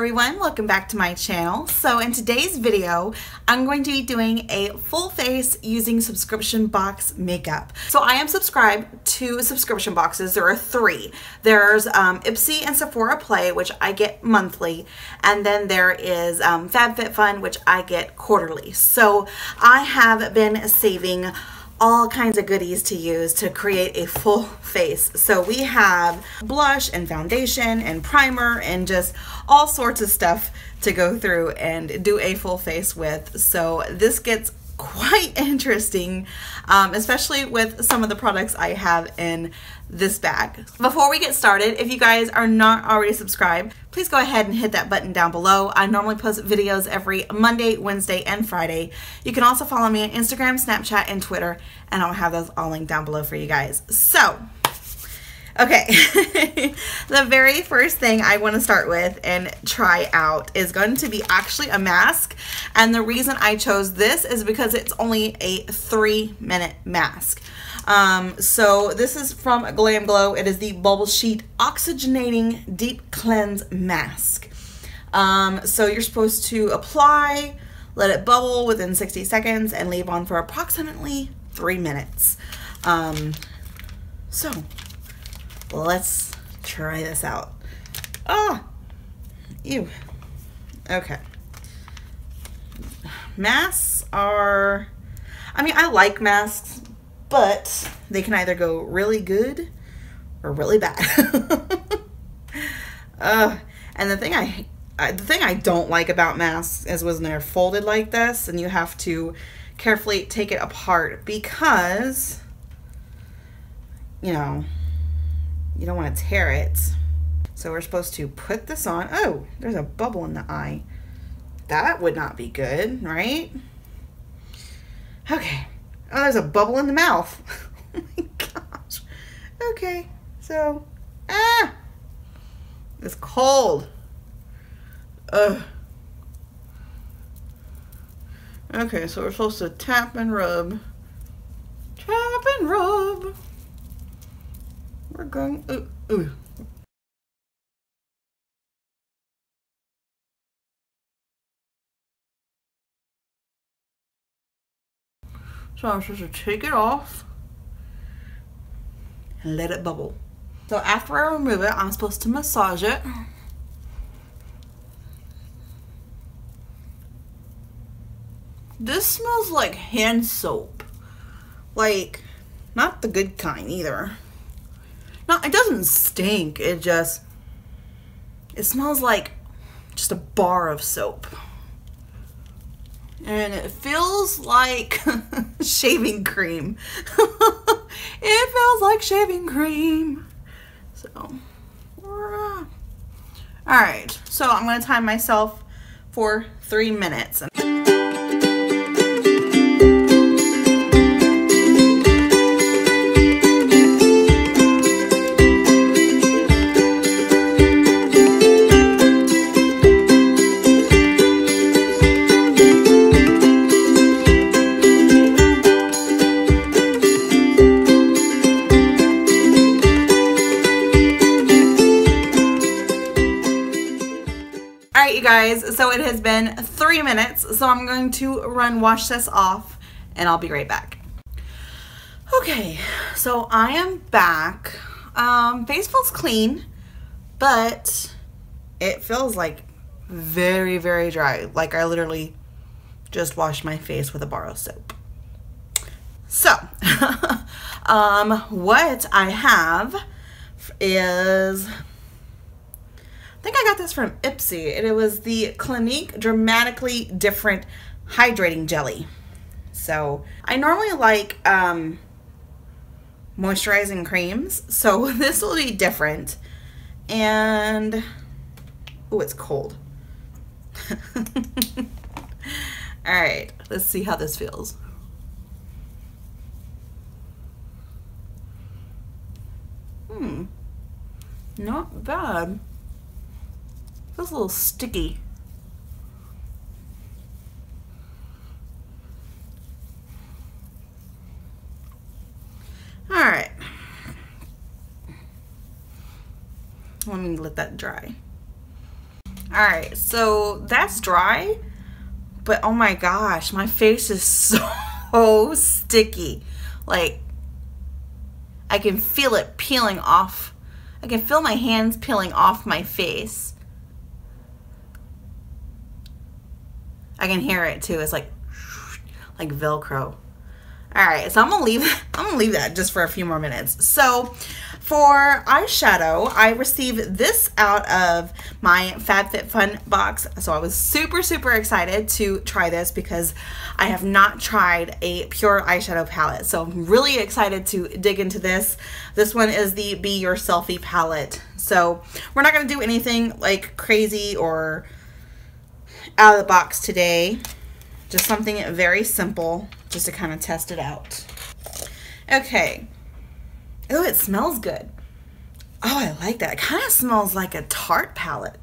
everyone, welcome back to my channel. So in today's video, I'm going to be doing a full face using subscription box makeup. So I am subscribed to subscription boxes. There are three. There's um, Ipsy and Sephora Play, which I get monthly. And then there is um, FabFitFun, which I get quarterly. So I have been saving all kinds of goodies to use to create a full face. So we have blush and foundation and primer and just all sorts of stuff to go through and do a full face with. So this gets quite interesting, um, especially with some of the products I have in this bag. Before we get started, if you guys are not already subscribed, please go ahead and hit that button down below. I normally post videos every Monday, Wednesday, and Friday. You can also follow me on Instagram, Snapchat, and Twitter, and I'll have those all linked down below for you guys. So, Okay, the very first thing I want to start with and try out is going to be actually a mask. And the reason I chose this is because it's only a three minute mask. Um, so this is from Glam Glow. It is the Bubble Sheet Oxygenating Deep Cleanse Mask. Um, so you're supposed to apply, let it bubble within 60 seconds, and leave on for approximately three minutes. Um, so let's try this out. Ah, ew. Okay. Masks are, I mean, I like masks, but they can either go really good or really bad. uh, and the thing I, I, the thing I don't like about masks is when they're folded like this and you have to carefully take it apart because, you know, you don't want to tear it. So we're supposed to put this on. Oh, there's a bubble in the eye. That would not be good, right? Okay. Oh, there's a bubble in the mouth. oh my gosh. Okay, so, ah, it's cold. Ugh. Okay, so we're supposed to tap and rub. Tap and rub. We're going. Ooh. So I'm supposed to take it off and let it bubble. So after I remove it, I'm supposed to massage it. This smells like hand soap. Like, not the good kind either. No, it doesn't stink. It just, it smells like just a bar of soap. And it feels like shaving cream. it feels like shaving cream. So, all right. So I'm going to time myself for three minutes. So it has been three minutes, so I'm going to run wash this off and I'll be right back. Okay, so I am back. Um, face feels clean, but it feels like very, very dry. Like I literally just washed my face with a bar of soap. So, um, what I have is I think I got this from Ipsy, and it was the Clinique Dramatically Different Hydrating Jelly. So I normally like um, moisturizing creams, so this will be different. And, oh, it's cold. All right, let's see how this feels. Hmm, not bad. Feels a little sticky. All right. Let me let that dry. All right, so that's dry, but oh my gosh, my face is so sticky. Like, I can feel it peeling off. I can feel my hands peeling off my face. I can hear it too. It's like, like Velcro. All right, so I'm gonna leave. I'm gonna leave that just for a few more minutes. So, for eyeshadow, I received this out of my FabFitFun box. So I was super, super excited to try this because I have not tried a pure eyeshadow palette. So I'm really excited to dig into this. This one is the Be Your Selfie palette. So we're not gonna do anything like crazy or out of the box today. Just something very simple just to kind of test it out. Okay. Oh, it smells good. Oh, I like that. It kind of smells like a Tarte palette.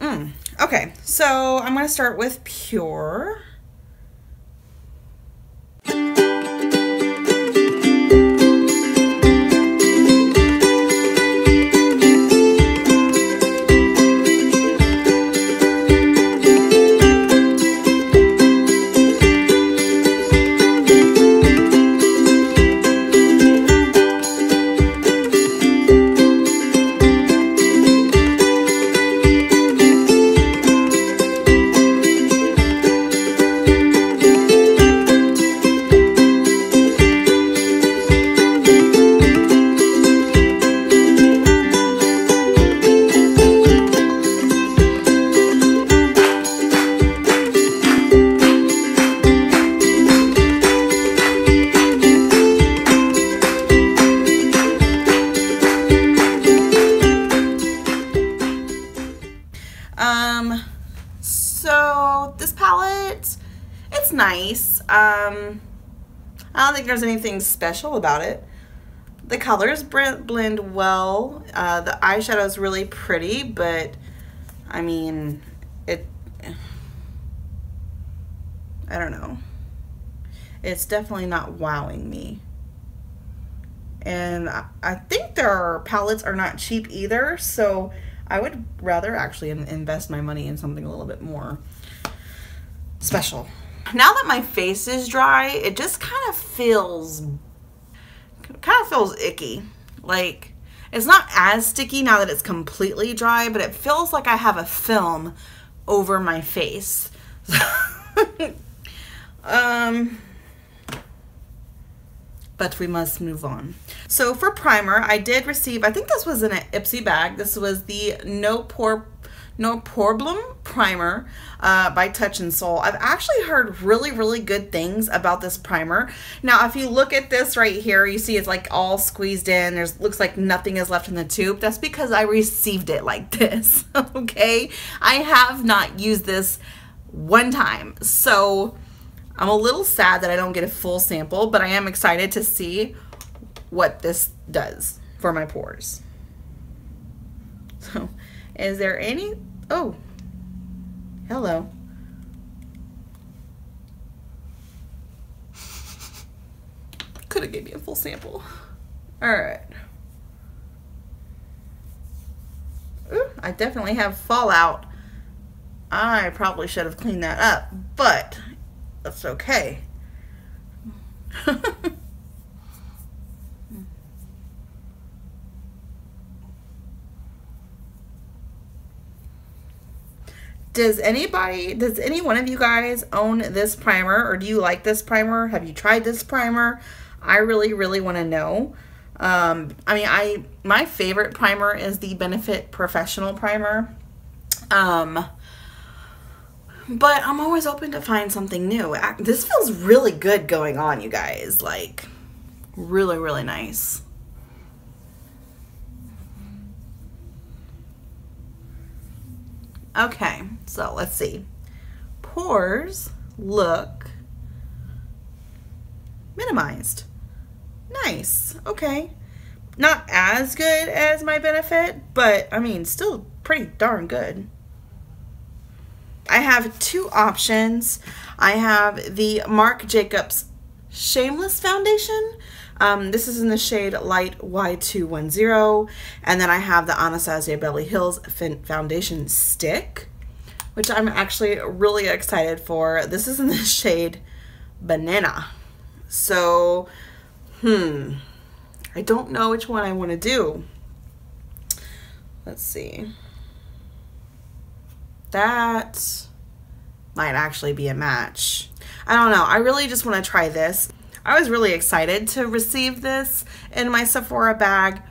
Mm. Okay, so I'm going to start with Pure. There's anything special about it. The colors blend well. Uh, the eyeshadow is really pretty, but I mean, it, I don't know. It's definitely not wowing me. And I think their palettes are not cheap either, so I would rather actually invest my money in something a little bit more special. Now that my face is dry, it just kind of feels, kind of feels icky. Like, it's not as sticky now that it's completely dry, but it feels like I have a film over my face. um, but we must move on. So for primer, I did receive, I think this was in an Ipsy bag. This was the No Pore no Problem Primer uh, by Touch In Sol. I've actually heard really, really good things about this primer. Now, if you look at this right here, you see it's like all squeezed in. There's looks like nothing is left in the tube. That's because I received it like this, okay? I have not used this one time. So I'm a little sad that I don't get a full sample, but I am excited to see what this does for my pores. So, is there any, oh, hello. Could have gave me a full sample. All right. Ooh, I definitely have fallout. I probably should have cleaned that up, but that's okay. does anybody, does any one of you guys own this primer or do you like this primer? Have you tried this primer? I really, really want to know. Um, I mean, I, my favorite primer is the Benefit Professional Primer. Um, but I'm always open to find something new. This feels really good going on, you guys. Like, really, really nice. Okay, so let's see. Pores look minimized. Nice. Okay. Not as good as my benefit, but I mean, still pretty darn good. I have two options. I have the Marc Jacobs Shameless Foundation, Um, this is in the shade Light Y210. And then I have the Anastasia Beverly Hills Foundation Stick, which I'm actually really excited for. This is in the shade Banana. So, hmm, I don't know which one I want to do. Let's see. That might actually be a match. I don't know. I really just want to try this. I was really excited to receive this in my Sephora bag,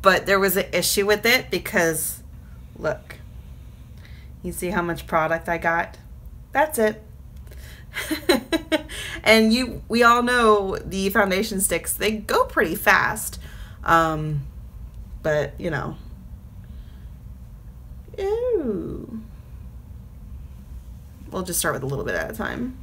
but there was an issue with it because look, you see how much product I got? That's it. and you we all know the foundation sticks, they go pretty fast. Um, but, you know. Ew. We'll just start with a little bit at a time.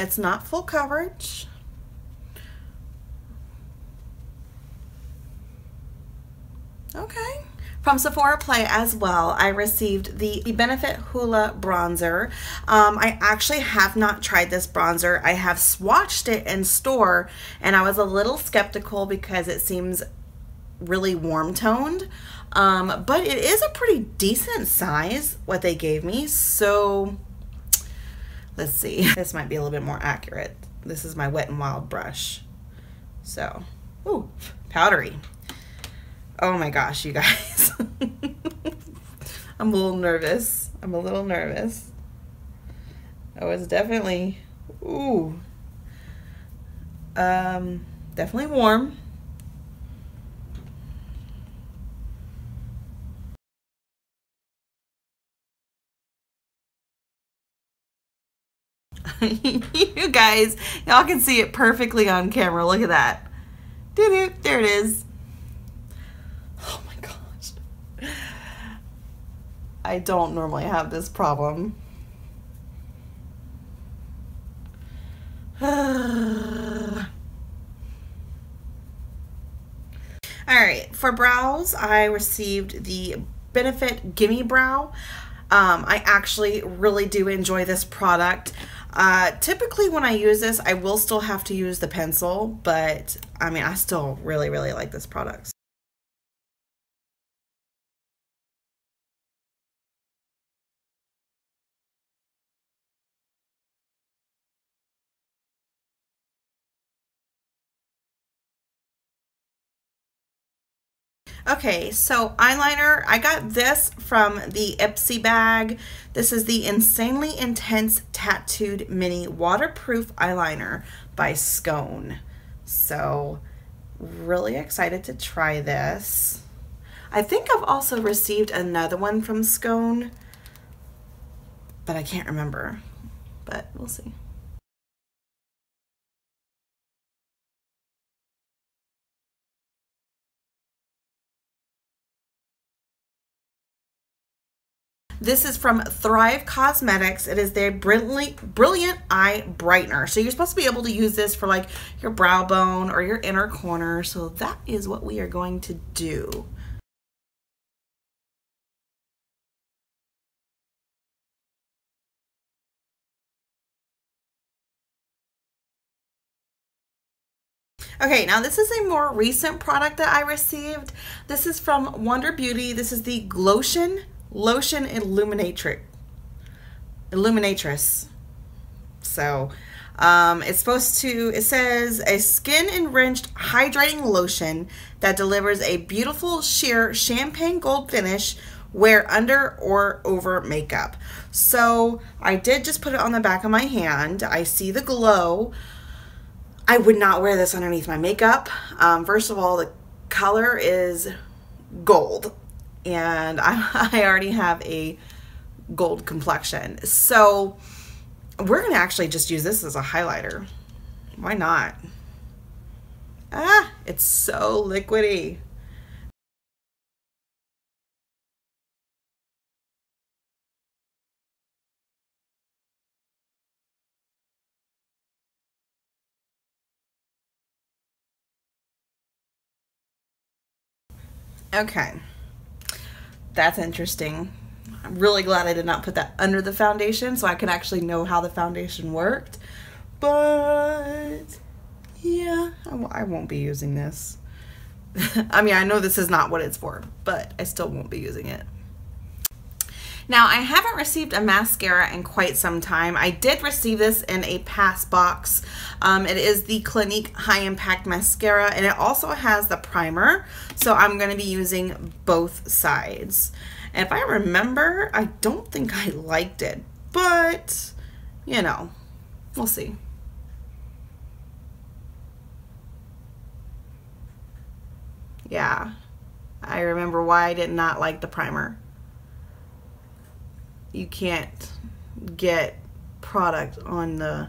It's not full coverage. Okay. From Sephora Play as well, I received the Benefit Hoola Bronzer. Um, I actually have not tried this bronzer. I have swatched it in store and I was a little skeptical because it seems really warm toned. Um, but it is a pretty decent size, what they gave me. So let's see. This might be a little bit more accurate. This is my Wet n Wild brush. So, ooh, powdery. Oh my gosh, you guys. I'm a little nervous. I'm a little nervous. Oh, it's definitely, ooh, um, definitely warm. you guys, y'all can see it perfectly on camera. Look at that. Doo-doo, there it is. Oh my gosh. I don't normally have this problem. All right, for brows, I received the Benefit Gimme Brow. Um, I actually really do enjoy this product. Uh, typically when I use this, I will still have to use the pencil, but I mean, I still really, really like this product. Okay, so eyeliner, I got this from the Ipsy bag. This is the Insanely Intense Tattooed Mini Waterproof Eyeliner by Skone. So, really excited to try this. I think I've also received another one from Skone, but I can't remember. But we'll see. This is from Thrive Cosmetics. It is their brilliant, brilliant eye brightener. So you're supposed to be able to use this for like your brow bone or your inner corner. So that is what we are going to do. Okay, now this is a more recent product that I received. This is from Wonder Beauty. This is the Glotion lotion illuminatrix illuminatress. So um, it's supposed to it says a skin enriched hydrating lotion that delivers a beautiful sheer champagne gold finish wear under or over makeup. So I did just put it on the back of my hand. I see the glow. I would not wear this underneath my makeup. Um, first of all the color is gold and I, I already have a gold complexion. So we're going to actually just use this as a highlighter. Why not? Ah, it's so liquidy. Okay. That's interesting. I'm really glad I did not put that under the foundation so I can actually know how the foundation worked. But yeah, I w I won't be using this. I mean, I know this is not what it's for, but I still won't be using it. Now, I haven't received a mascara in quite some time. I did receive this in a pass box. Um, it is the Clinique High Impact Mascara, and it also has the primer, so I'm going to be using both sides. And if I remember, I don't think I liked it, but, you know, we'll see. Yeah, I remember why I did not like the primer you can't get product on the,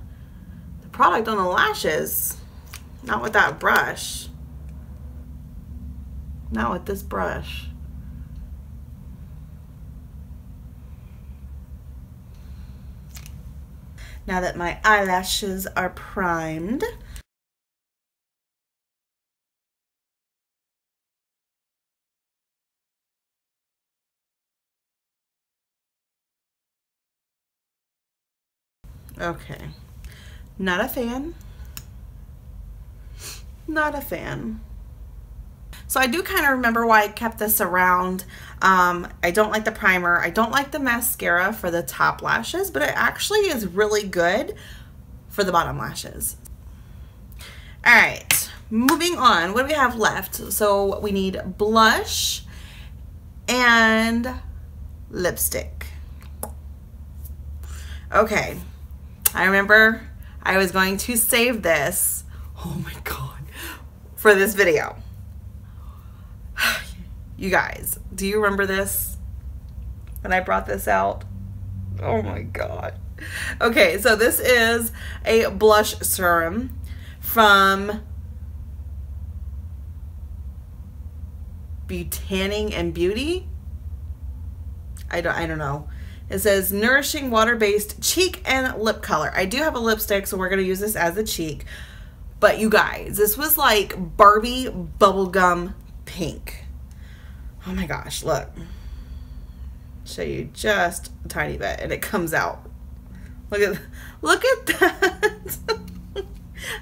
the product on the lashes. Not with that brush. Not with this brush. Now that my eyelashes are primed, Okay. Not a fan. Not a fan. So I do kind of remember why I kept this around. Um, I don't like the primer. I don't like the mascara for the top lashes, but it actually is really good for the bottom lashes. All right, moving on. What do we have left? So we need blush and lipstick. Okay, I remember I was going to save this, oh my God, for this video. You guys, do you remember this? When I brought this out? Oh my God. Okay, so this is a blush serum from Butanning and Beauty. I don't I don't know. It says nourishing water-based cheek and lip color. I do have a lipstick, so we're going to use this as a cheek. But you guys, this was like Barbie bubblegum pink. Oh my gosh, look. Show you just a tiny bit and it comes out. Look at look at that.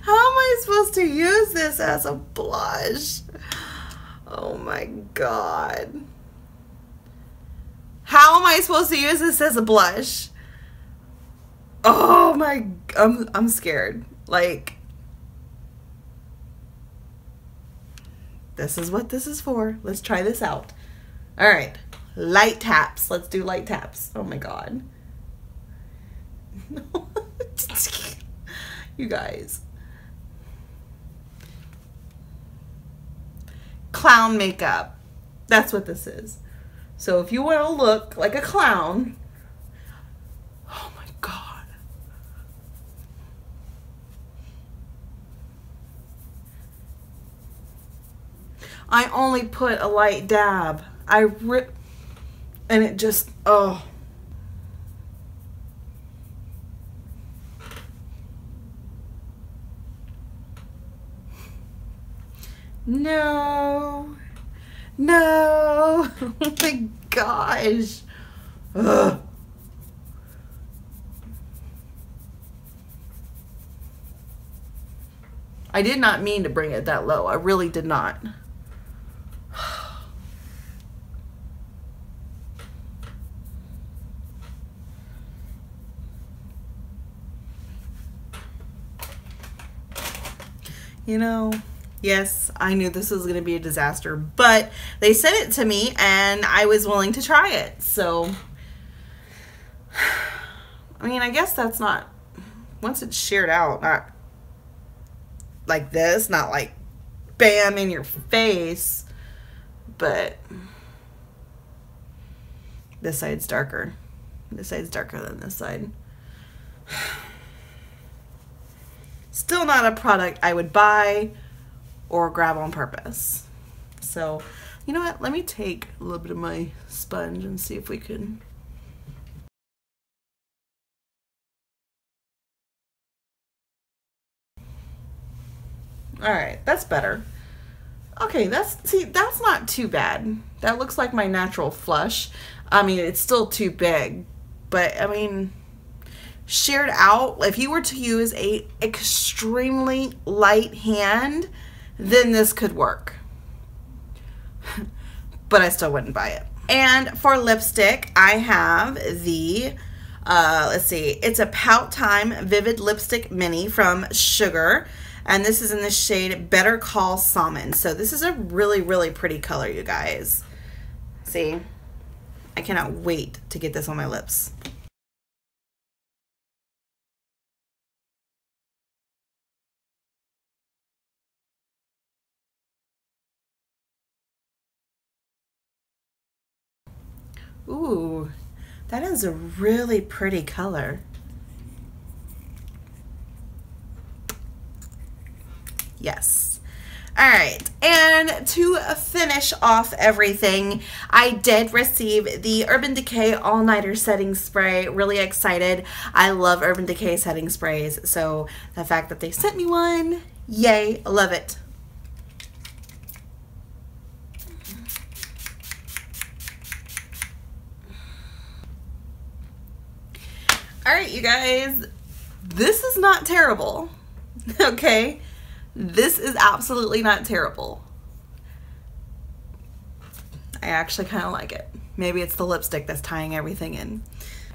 How am I supposed to use this as a blush? Oh my god. How am I supposed to use this as a blush? Oh my, I'm, I'm scared. Like, this is what this is for. Let's try this out. All right, light taps. Let's do light taps. Oh my God. you guys. Clown makeup. That's what this is. So if you want to look like a clown, oh my God. I only put a light dab. I rip, and it just, oh. No. No! Oh my gosh! Ugh. I did not mean to bring it that low. I really did not. you know, Yes, I knew this was going to be a disaster, but they sent it to me and I was willing to try it. So, I mean, I guess that's not, once it's shared out, not like this, not like bam in your face, but this side's darker. This side's darker than this side. Still not a product I would buy or grab on purpose. So, you know what? Let me take a little bit of my sponge and see if we can All right, that's better. Okay, that's see, that's not too bad. That looks like my natural flush. I mean, it's still too big, but I mean, shared out, if you were to use a extremely light hand, then this could work. but I still wouldn't buy it. And for lipstick, I have the uh, let's see, it's a Pout Time Vivid Lipstick Mini from Sugar and this is in the shade Better Call Salmon. So this is a really, really pretty color, you guys. See? I cannot wait to get this on my lips. Ooh, that is a really pretty color. Yes. All right, and to finish off everything, I did receive the Urban Decay All Nighter Setting Spray. Really excited. I love Urban Decay setting sprays, so the fact that they sent me one, yay, love it. All right, you guys, this is not terrible, okay? This is absolutely not terrible. I actually kind of like it. Maybe it's the lipstick that's tying everything in.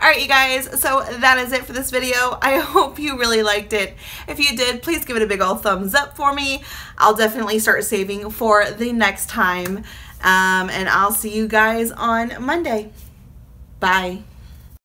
Alright you guys, so that is it for this video. I hope you really liked it. If you did, please give it a big old thumbs up for me. I'll definitely start saving for the next time. Um, and I'll see you guys on Monday. Bye.